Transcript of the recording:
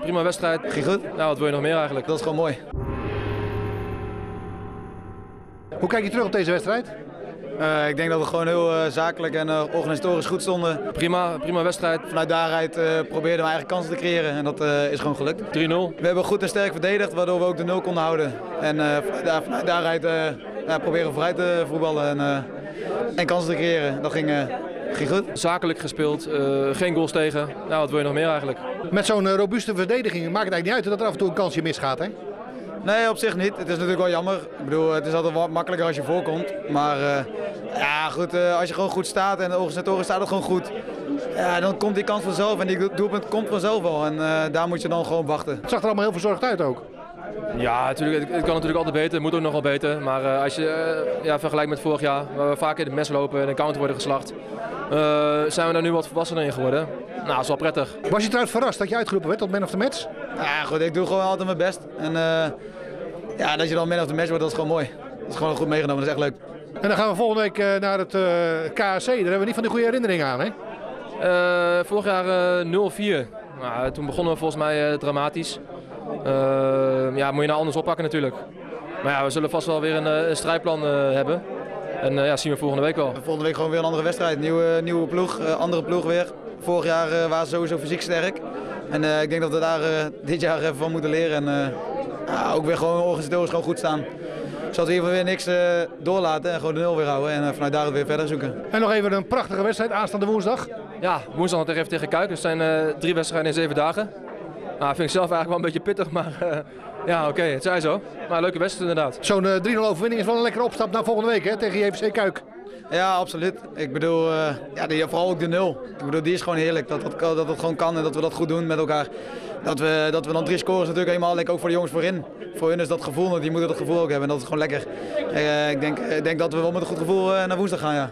Prima wedstrijd. Ging goed? Nou, wat wil je nog meer eigenlijk? Dat is gewoon mooi. Hoe kijk je terug op deze wedstrijd? Uh, ik denk dat we gewoon heel uh, zakelijk en uh, organisatorisch goed stonden. Prima, prima wedstrijd. Vanuit daaruit probeerden we eigenlijk kansen te creëren en dat is gewoon gelukt. 3-0. We hebben goed en sterk verdedigd, waardoor we ook de 0 konden houden. En vanuit, vanuit daaruit ja, proberen we vooruit te voetballen en, en kansen te creëren. Dat ging, ging goed. Zakelijk gespeeld, geen goals tegen. Nou, wat wil je nog meer eigenlijk? Met zo'n robuuste verdediging maakt het eigenlijk niet uit dat er af en toe een kansje misgaat, hè? Nee, op zich niet. Het is natuurlijk wel jammer. Ik bedoel, het is altijd wat makkelijker als je voorkomt. Maar uh, ja, goed, uh, als je gewoon goed staat en de organisatoren staat het gewoon goed. Ja, dan komt die kans vanzelf en die doelpunt komt vanzelf wel. En uh, daar moet je dan gewoon wachten. Het zag er allemaal heel verzorgd uit ook. Ja, natuurlijk, het kan natuurlijk altijd beter, het moet ook nog wel beter. Maar als je ja, vergelijkt met vorig jaar, waar we vaak in het mes lopen en de counter worden geslacht, zijn we daar nu wat volwassener in geworden. Nou, dat is wel prettig. Was je trouwens verrast dat je uitgeroepen werd tot man of the match? Ja, goed, ik doe gewoon altijd mijn best. En ja, dat je dan man of the match wordt, dat is gewoon mooi. Dat is gewoon goed meegenomen, dat is echt leuk. En dan gaan we volgende week naar het uh, KAC. Daar hebben we niet van de goede herinneringen aan, hè? Uh, vorig jaar 0-4. Nou, toen begonnen we volgens mij dramatisch. Ja, moet je nou anders oppakken natuurlijk. Maar ja, we zullen vast wel weer een, een strijdplan hebben. En ja, zien we volgende week wel. Volgende week gewoon weer een andere wedstrijd. Nieuwe, nieuwe ploeg, andere ploeg weer. Vorig jaar waren ze sowieso fysiek sterk. En ik denk dat we daar dit jaar even van moeten leren. En, ja, ook weer gewoon organisatorisch gewoon goed staan. Zodat we hier weer niks uh, doorlaten en gewoon de nul weer houden. En uh, vanuit daar weer verder zoeken. En nog even een prachtige wedstrijd aanstaande woensdag. Ja, woensdag nog even tegen Kuik. Het zijn uh, drie wedstrijden in zeven dagen. Nou, vind ik zelf eigenlijk wel een beetje pittig, maar ja, oké, okay, het zij zo. Maar leuke wedstrijd inderdaad. Zo'n 3-0 overwinning is wel een lekkere opstap naar volgende week hè, tegen JVC Kuik. Ja, absoluut. Ik bedoel, uh, ja, die, vooral ook de nul. Ik bedoel, die is gewoon heerlijk. Dat dat, dat dat gewoon kan en dat we dat goed doen met elkaar. Dat we, dat we dan drie scores natuurlijk helemaal lekker ook voor de jongens voorin. Voor hun is dat gevoel, die moeten dat gevoel ook hebben. En dat is gewoon lekker. Uh, ik denk, ik denk dat we wel met een goed gevoel uh, naar woensdag gaan, ja.